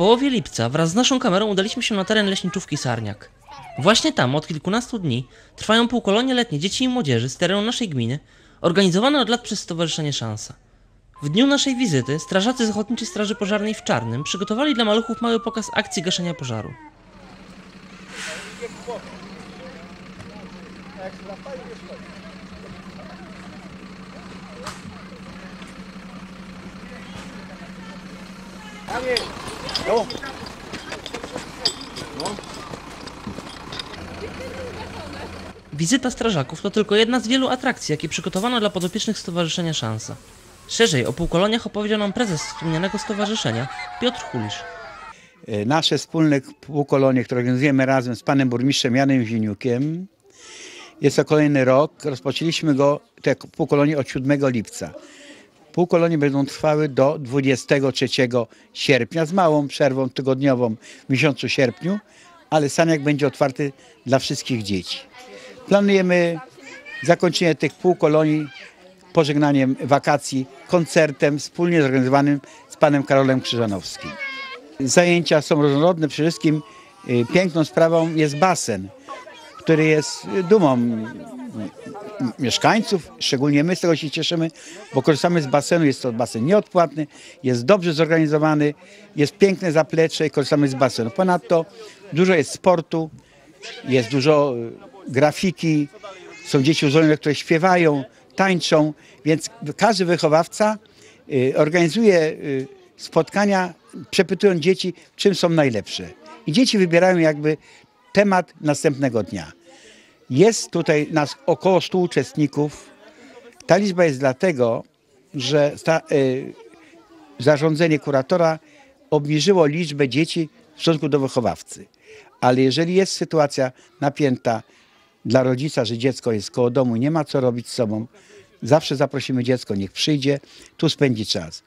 połowie lipca wraz z naszą kamerą udaliśmy się na teren leśniczówki Sarniak. Właśnie tam od kilkunastu dni trwają półkolonie letnie dzieci i młodzieży z terenu naszej gminy, organizowane od lat przez Stowarzyszenie Szansa. W dniu naszej wizyty strażacy z Ochotniczej Straży Pożarnej w Czarnym przygotowali dla maluchów mały pokaz akcji gaszenia pożaru. Wizyta strażaków to tylko jedna z wielu atrakcji, jakie przygotowano dla podopiecznych Stowarzyszenia Szansa. Szerzej o półkoloniach opowiedział nam prezes wspomnianego stowarzyszenia, Piotr Hulisz. E, nasze wspólne półkolonie, które organizujemy razem z panem burmistrzem Janem Winiukiem. Jest to kolejny rok. Rozpoczęliśmy go, te półkolonie od 7 lipca. Półkolonie będą trwały do 23 sierpnia z małą przerwą tygodniową w miesiącu sierpniu, ale Saniak będzie otwarty dla wszystkich dzieci. Planujemy zakończenie tych półkolonii pożegnaniem wakacji koncertem wspólnie zorganizowanym z panem Karolem Krzyżanowskim. Zajęcia są różnorodne, przede wszystkim y, piękną sprawą jest basen, który jest dumą mieszkańców, szczególnie my z tego się cieszymy, bo korzystamy z basenu, jest to basen nieodpłatny, jest dobrze zorganizowany, jest piękne zaplecze i korzystamy z basenu. Ponadto dużo jest sportu, jest dużo y, grafiki, są dzieci uzdolnione, które śpiewają, tańczą, więc każdy wychowawca y, organizuje y, spotkania, przepytując dzieci, czym są najlepsze. I dzieci wybierają jakby temat następnego dnia. Jest tutaj nas około 100 uczestników. Ta liczba jest dlatego, że sta, y, zarządzenie kuratora obniżyło liczbę dzieci w stosunku do wychowawcy. Ale jeżeli jest sytuacja napięta dla rodzica, że dziecko jest koło domu, nie ma co robić z sobą, zawsze zaprosimy dziecko, niech przyjdzie, tu spędzi czas.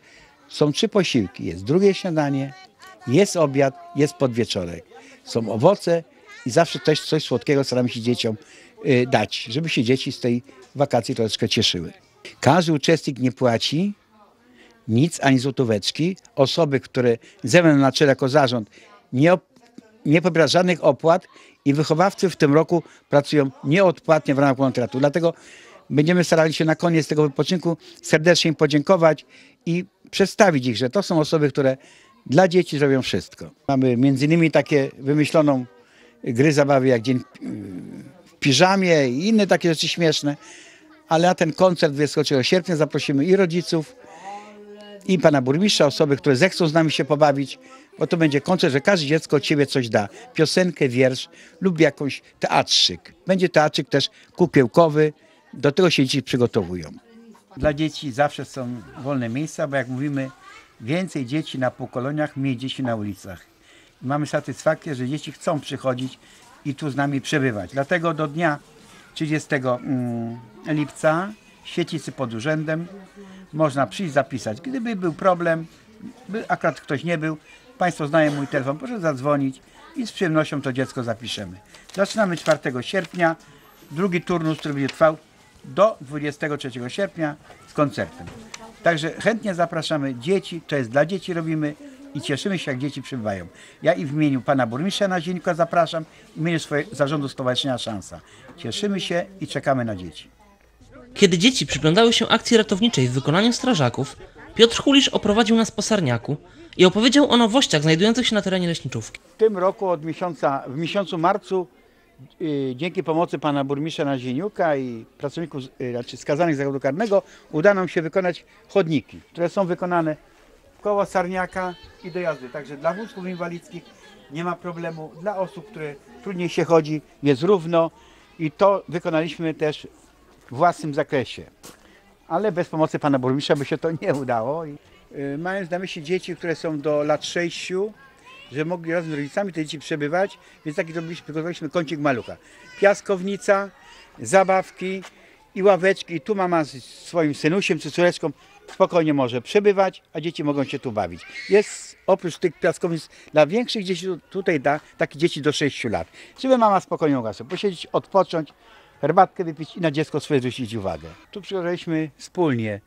Są trzy posiłki. Jest drugie śniadanie, jest obiad, jest podwieczorek. Są owoce i zawsze też coś słodkiego staramy się dzieciom y, dać, żeby się dzieci z tej wakacji troszeczkę cieszyły. Każdy uczestnik nie płaci nic ani złotóweczki. Osoby, które ze mną na czele jako zarząd nie, nie pobiera żadnych opłat i wychowawcy w tym roku pracują nieodpłatnie w ramach kontratu. Dlatego będziemy starali się na koniec tego wypoczynku serdecznie im podziękować i przedstawić ich, że to są osoby, które dla dzieci robią wszystko. Mamy między innymi takie wymyśloną gry zabawy jak dzień w piżamie i inne takie rzeczy śmieszne, ale na ten koncert 23 sierpnia zaprosimy i rodziców, i pana burmistrza, osoby, które zechcą z nami się pobawić, bo to będzie koncert, że każde dziecko od siebie coś da. Piosenkę, wiersz lub jakąś teatrzyk. Będzie teatrzyk też kukiełkowy, do tego się dzieci przygotowują. Dla dzieci zawsze są wolne miejsca, bo jak mówimy, więcej dzieci na półkoloniach, mniej dzieci na ulicach. Mamy satysfakcję, że dzieci chcą przychodzić i tu z nami przebywać. Dlatego do dnia 30 mm, lipca świetlicy pod urzędem można przyjść zapisać. Gdyby był problem, by akurat ktoś nie był, Państwo znają mój telefon, proszę zadzwonić i z przyjemnością to dziecko zapiszemy. Zaczynamy 4 sierpnia, drugi turnus, który będzie trwał do 23 sierpnia z koncertem. Także chętnie zapraszamy dzieci, to jest dla dzieci robimy i cieszymy się, jak dzieci przybywają. Ja i w imieniu pana burmistrza Nazieńka zapraszam, w imieniu swojego zarządu Stowarzyszenia Szansa. Cieszymy się i czekamy na dzieci. Kiedy dzieci przyglądały się akcji ratowniczej w wykonaniu strażaków, Piotr Hulisz oprowadził nas po Sarniaku i opowiedział o nowościach znajdujących się na terenie leśniczówki. W tym roku od miesiąca, w miesiącu marcu y, dzięki pomocy pana burmistrza Nazieniuka i pracowników y, znaczy skazanych z zakładu karnego uda nam się wykonać chodniki, które są wykonane koło Sarniaka i do jazdy. Także dla wózków inwalidzkich nie ma problemu. Dla osób, które trudniej się chodzi, jest równo i to wykonaliśmy też w własnym zakresie. Ale bez pomocy pana burmistrza by się to nie udało. I, y, Mając na myśli dzieci, które są do lat 6, że mogli razem z rodzicami te dzieci przebywać, więc taki zrobiliśmy, przygotowaliśmy kącik malucha. Piaskownica, zabawki i ławeczki. I tu mama z swoim synusiem czy córeczką spokojnie może przebywać, a dzieci mogą się tu bawić. Jest oprócz tych piaskownic dla większych dzieci tu- tutaj da takie dzieci do 6 lat. Żeby mama spokojnie mogła sobie posiedzieć, odpocząć, herbatkę wypić i na dziecko swoje zwrócić uwagę. Tu przygotowaliśmy wspólnie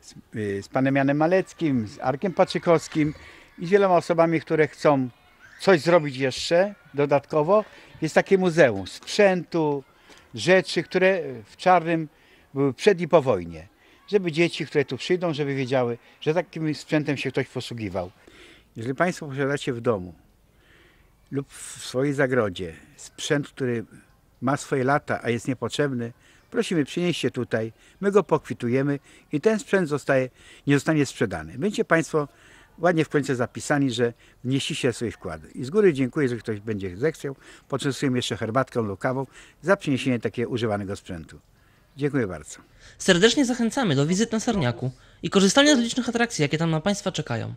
z, y, z panem Janem Maleckim, z Arkiem Paczykowskim i z wieloma osobami, które chcą coś zrobić jeszcze dodatkowo. Jest takie muzeum sprzętu, rzeczy, które w Czarnym były przed i po wojnie. Żeby dzieci, które tu przyjdą, żeby wiedziały, że takim sprzętem się ktoś posługiwał. Jeżeli Państwo posiadacie w domu lub w swojej zagrodzie sprzęt, który ma swoje lata, a jest niepotrzebny, prosimy przynieście tutaj, my go pokwitujemy i ten sprzęt zostaje, nie zostanie sprzedany. Będziecie Państwo ładnie w końcu zapisani, że wnieśliście swój wkład. I z góry dziękuję, jeżeli ktoś będzie zechciał. Poczęstujemy jeszcze herbatką lub kawą za przyniesienie takiego używanego sprzętu. Dziękuję bardzo. Serdecznie zachęcamy do wizyt na Sarniaku i korzystania z licznych atrakcji, jakie tam na Państwa czekają.